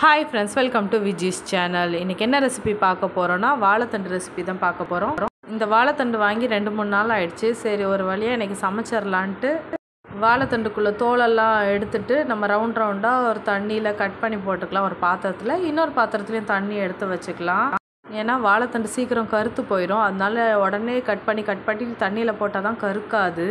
Hi friends welcome to Viji's channel இன்றைக்கி என்ன recipe பார்க்க போகிறோன்னா வாழைத்தண்டு ரெசிபி தான் பார்க்க போகிறோம் இந்த வாழைத்தண்டு வாங்கி ரெண்டு மூணு நாள் ஆயிடுச்சு. சரி ஒரு வழியாக இன்றைக்கி சமைச்சிடலான்ட்டு வாழைத்தண்டுக்குள்ளே தோலெல்லாம் எடுத்துட்டு நம்ம ரவுண்ட் ரவுண்டாக ஒரு தண்ணியில் கட் பண்ணி போட்டுக்கலாம். ஒரு பாத்திரத்தில். இன்னொரு பாத்திரத்துலேயும் தண்ணி எடுத்து வச்சுக்கலாம். ஏன்னா வாழைத்தண்டு சீக்கிரம் கருத்து போயிடும் அதனால உடனே கட் பண்ணி கட் பண்ணி தண்ணியில் போட்டால் தான் கருக்காது.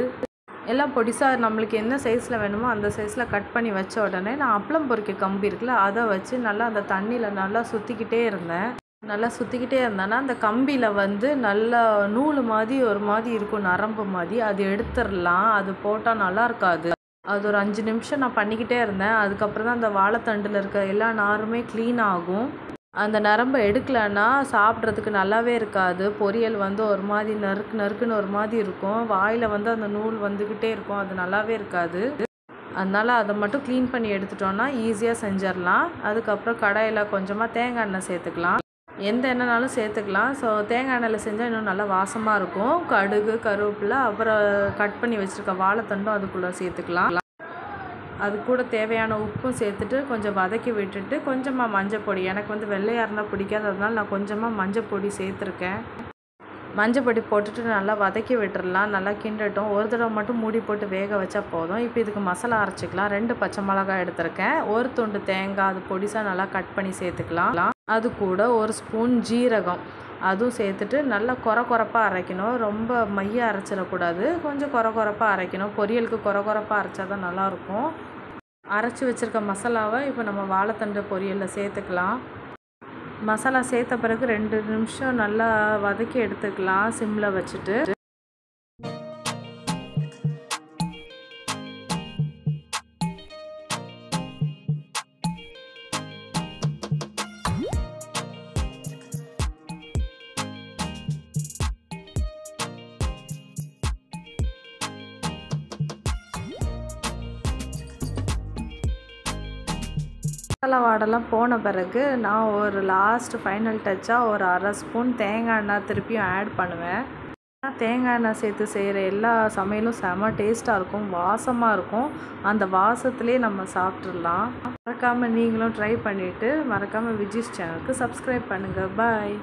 எல்லாம் பொடிசாக நம்மளுக்கு என்ன சைஸில் வேணுமோ அந்த சைஸில் கட் பண்ணி வச்ச உடனே நான் அப்பளம் பொறிக்க கம்பி இருக்குல்ல அதை வச்சு நல்லா அந்த தண்ணியில் நல்லா சுற்றிக்கிட்டே இருந்தேன். நல்லா சுற்றிக்கிட்டே இருந்தேன்னா அந்த கம்பியில் வந்து நல்லா நூல் மாதிரி ஒரு மாதிரி இருக்கும் நரம்பு மாதிரி. அது எடுத்துடலாம் அது போட்டால் நல்லா இருக்காது. அது ஒரு அஞ்சு நிமிஷம் நான் பண்ணிக்கிட்டே இருந்தேன். அதுக்கப்புறம் தான் அந்த வாழைத்தண்டில் இருக்க எல்லா நாருமே க்ளீன் ஆகும். அந்த நரம்பை எடுக்கலன்னா சாப்பிட்றதுக்கு நல்லாவே இருக்காது. பொரியல் வந்து ஒரு மாதிரி நறுக்கு நறுக்குன்னு ஒரு மாதிரி இருக்கும். வாயில் வந்து அந்த நூல் வந்துக்கிட்டே இருக்கும். அது நல்லாவே இருக்காது. அதனால் அதை மட்டும் க்ளீன் பண்ணி எடுத்துட்டோன்னா ஈஸியாக செஞ்சிடலாம். அதுக்கப்புறம் கடாயில் கொஞ்சமாக தேங்காய் எண்ணெய் சேர்த்துக்கலாம். எந்த எண்ணெய்னாலும் சேர்த்துக்கலாம். ஸோ தேங்காய் எண்ணெயில் செஞ்சால் இன்னும் நல்லா வாசமாக இருக்கும். கடுகு கருவேப்பிலை அப்புறம் கட் பண்ணி வச்சுருக்க வாழைத்தண்டும் அதுக்குள்ளே சேர்த்துக்கலாம். அது கூட தேவையான உப்பும் சேர்த்துட்டு கொஞ்சம் வதக்கி விட்டுட்டு கொஞ்சமாக மஞ்சள் பொடி. எனக்கு வந்து வெள்ளையாக இருந்தால் பிடிக்காது. அதனால் நான் கொஞ்சமாக மஞ்சள் பொடி சேர்த்துருக்கேன். மஞ்சள் பொடி போட்டுட்டு நல்லா வதக்கி விட்டுடலாம் நல்லா கிண்டட்டும். ஒரு தடவை மட்டும் மூடி போட்டு வேக வச்சா போதும். இப்போ இதுக்கு மசாலா அரைச்சிக்கலாம். ரெண்டு பச்சை மிளகாய் எடுத்திருக்கேன். ஒரு துண்டு தேங்காய் அது பொடிசாக நல்லா கட் பண்ணி சேர்த்துக்கலாம். அது கூட ஒரு ஸ்பூன் ஜீரகம். அதுவும் சேர்த்துட்டு நல்லா கொர கொரப்பாக அரைக்கணும். ரொம்ப மைய அரைச்சிடக்கூடாது. கொஞ்சம் கொர கொரப்பாக அரைக்கணும். பொரியலுக்கு கொர கொரப்பாக அரைச்சா தான் நல்லாயிருக்கும். அரைச்சி வச்சுருக்க மசாலாவை இப்போ நம்ம வாழைத்தண்டு பொரியலில் சேர்த்துக்கலாம். மசாலா சேர்த்த பிறகு ரெண்டு நிமிஷம் நல்லா வதக்கி எடுத்துக்கலாம். சிம்மில் வச்சுட்டு மசாலா வாடெல்லாம் போன பிறகு நான் ஒரு லாஸ்ட் ஃபைனல் டச்சாக ஒரு அரை ஸ்பூன் தேங்காய் எண்ணெய் திருப்பியும் ஆட் பண்ணுவேன். தேங்காய் எண்ணெய் சேர்த்து செய்கிற எல்லா சமையலும் செம டேஸ்ட்டாக இருக்கும் வாசமாக இருக்கும். அந்த வாசத்துலேயே நம்ம சாப்பிட்றலாம் மறக்காமல் நீங்களும் ட்ரை பண்ணிவிட்டு மறக்காமல் விஜிஸ் சேனலுக்கு சப்ஸ்கிரைப் பண்ணுங்கள் பாய்